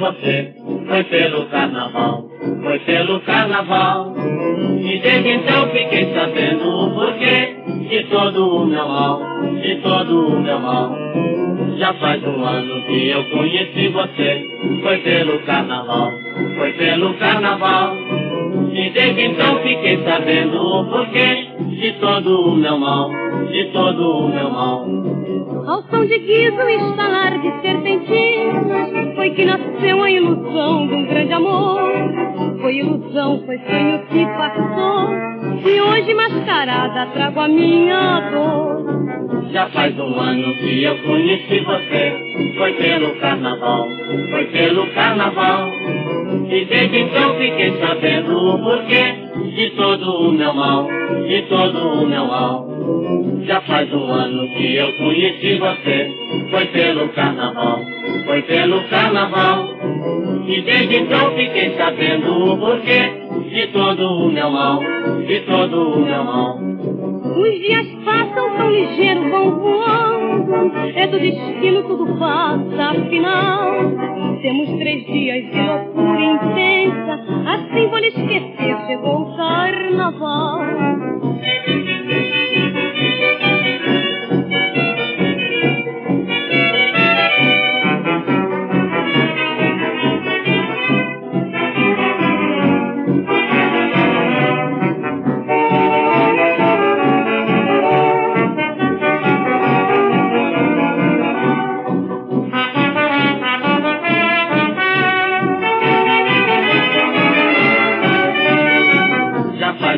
você foi pelo carnaval, foi pelo carnaval. E desde então fiquei sabendo o porquê de todo o meu mal, de todo o meu mal. Já faz um ano que eu conheci você, foi pelo carnaval, foi pelo carnaval. E desde então fiquei sabendo o porquê todo o meu mal, de todo o meu mal. Ao som de guiso e estalar de serpentinas, foi que nasceu a ilusão de um grande amor. Foi ilusão, foi sonho que passou, e hoje mascarada trago a minha dor. Já faz um ano que eu conheci você, foi pelo carnaval, foi pelo carnaval. E desde então fiquei sabendo o porquê de todo o meu mal, de todo o meu mal. Já faz um ano que eu conheci você, foi pelo carnaval, foi pelo carnaval. E desde então fiquei sabendo o porquê de todo o meu mal, de todo o meu mal. Os dias passam tão ligeiros, vão voando. É do destino, tudo passa, afinal. Temos três dias de loucura intensa. Assim vou lhe esquecer, chegou o carnaval.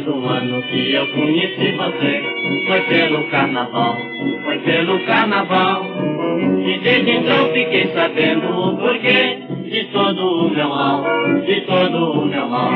Um ano que eu conheci você, foi pelo carnaval, foi pelo carnaval. E desde então fiquei sabendo o porquê de todo o meu mal, de todo o meu mal.